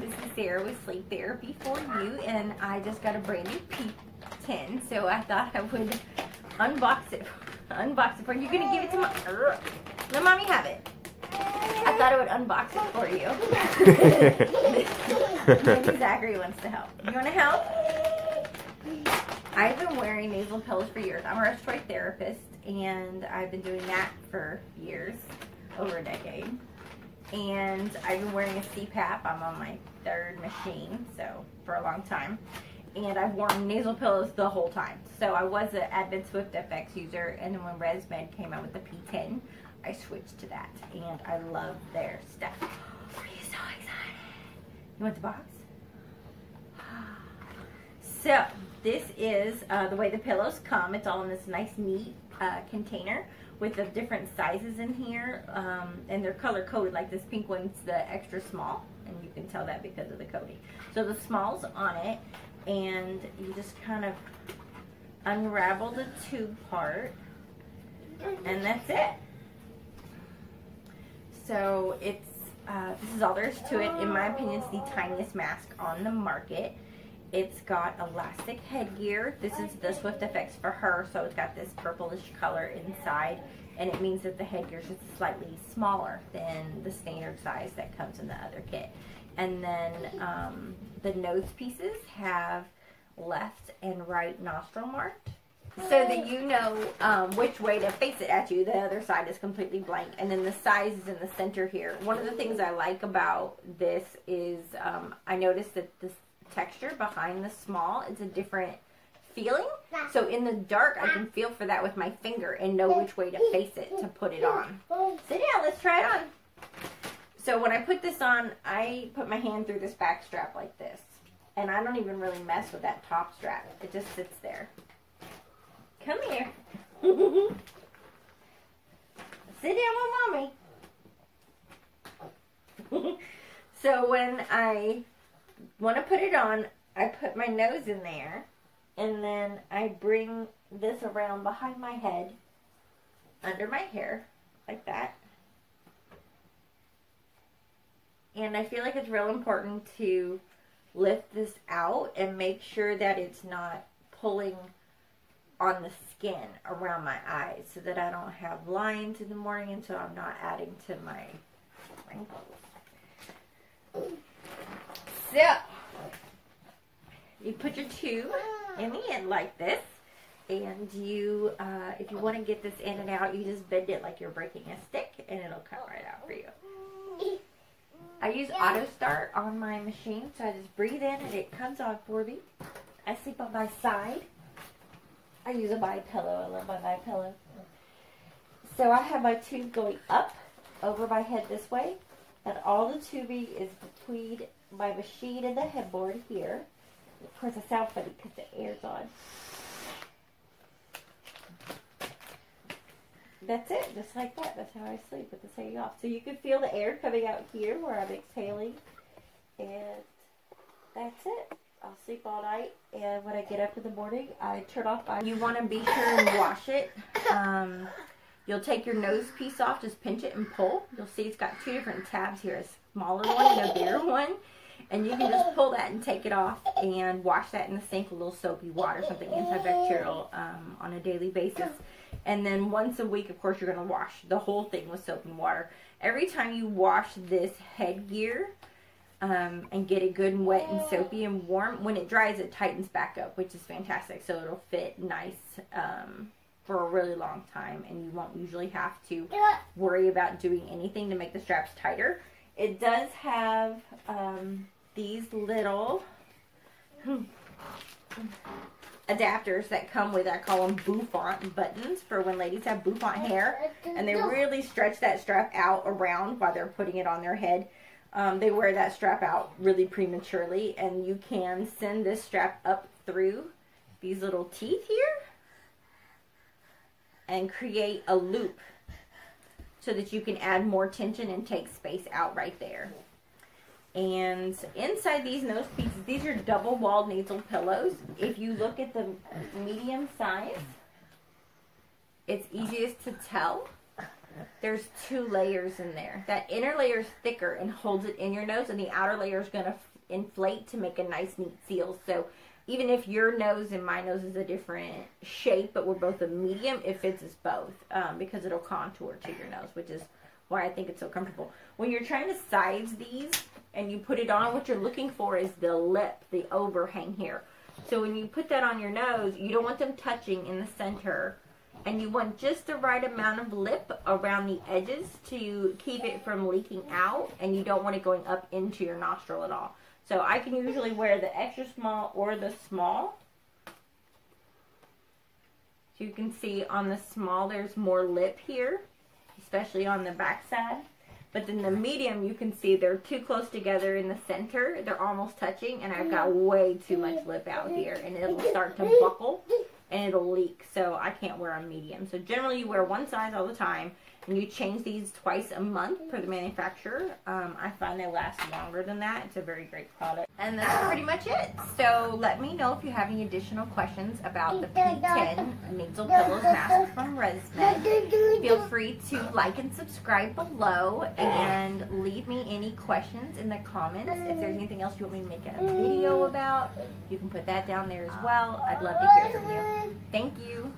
this is Sarah with Sleep Therapy for You, and I just got a brand new P10, so I thought I would unbox it. Unbox it for you. You're gonna give it to my. Let mommy have it. I thought I would unbox it for you. Maybe Zachary wants to help. You want to help? I've been wearing nasal pillows for years. I'm a respiratory therapist, and I've been doing that for years, over a decade and I've been wearing a CPAP. I'm on my third machine, so for a long time. And I've worn nasal pillows the whole time. So I was an Advent Swift FX user, and then when ResMed came out with the P10, I switched to that. And I love their stuff. Are you so excited? You want the box? So, this is uh, the way the pillows come. It's all in this nice, neat uh, container with the different sizes in here um, and they're color coded like this pink one's the extra small and you can tell that because of the coating so the small's on it and you just kind of unravel the tube part and that's it. So it's uh, this is all there is to it. In my opinion it's the tiniest mask on the market it's got elastic headgear. This is the Swift FX for her, so it's got this purplish color inside, and it means that the headgear is slightly smaller than the standard size that comes in the other kit. And then um, the nose pieces have left and right nostril marked so that you know um, which way to face it at you. The other side is completely blank. And then the size is in the center here. One of the things I like about this is um, I noticed that this texture behind the small. It's a different feeling. So in the dark, I can feel for that with my finger and know which way to face it to put it on. Sit down, let's try it on. So when I put this on, I put my hand through this back strap like this. And I don't even really mess with that top strap. It just sits there. Come here. Sit down with mommy. so when I want to put it on, I put my nose in there, and then I bring this around behind my head, under my hair, like that. And I feel like it's real important to lift this out and make sure that it's not pulling on the skin around my eyes so that I don't have lines in the morning and so I'm not adding to my wrinkles. So, you put your tube in the end like this. And you, uh, if you want to get this in and out, you just bend it like you're breaking a stick and it'll come right out for you. I use auto start on my machine, so I just breathe in and it comes on for me. I sleep on my side. I use a MyPillow. I love my my pillow. So I have my tube going up over my head this way, and all the tubing is between my machine and the headboard here. Of course, I sound funny because the air's on. That's it, just like that. That's how I sleep with the hanging off. So you can feel the air coming out here where I'm exhaling. And that's it. I'll sleep all night. And when I get up in the morning, I turn off my... You want to be sure and wash it. Um, you'll take your nose piece off, just pinch it and pull. You'll see it's got two different tabs here. A smaller one and a bigger one. And you can just pull that and take it off and wash that in the sink with a little soapy water, something antibacterial um, on a daily basis. And then once a week, of course, you're going to wash the whole thing with soap and water. Every time you wash this headgear um, and get it good and wet and soapy and warm, when it dries, it tightens back up, which is fantastic. So it'll fit nice um, for a really long time. And you won't usually have to worry about doing anything to make the straps tighter. It does have um, these little adapters that come with, I call them bouffant buttons for when ladies have bouffant hair. And they really stretch that strap out around while they're putting it on their head. Um, they wear that strap out really prematurely. And you can send this strap up through these little teeth here. And create a loop so that you can add more tension and take space out right there. And inside these nose pieces, these are double walled nasal pillows. If you look at the medium size, it's easiest to tell there's two layers in there. That inner layer is thicker and holds it in your nose, and the outer layer is going to inflate to make a nice, neat seal. So even if your nose and my nose is a different shape, but we're both a medium, it fits us both um, because it'll contour to your nose, which is why I think it's so comfortable. When you're trying to size these and you put it on, what you're looking for is the lip, the overhang here. So when you put that on your nose, you don't want them touching in the center. And you want just the right amount of lip around the edges to keep it from leaking out. And you don't want it going up into your nostril at all. So I can usually wear the extra small or the small. So you can see on the small there's more lip here, especially on the back side. But then the medium, you can see they're too close together in the center. They're almost touching, and I've got way too much lip out here, and it'll start to buckle, and it'll leak. So I can't wear a medium. So generally, you wear one size all the time, and you change these twice a month per the manufacturer. Um, I find they last longer than that. It's a very great product. And that's pretty much it. So let me know if you have any additional questions about the P10 nasal pillows mask from ResMed. Feel free to like and subscribe below and leave me any questions in the comments. If there's anything else you want me to make a video about, you can put that down there as well. I'd love to hear from you. Thank you.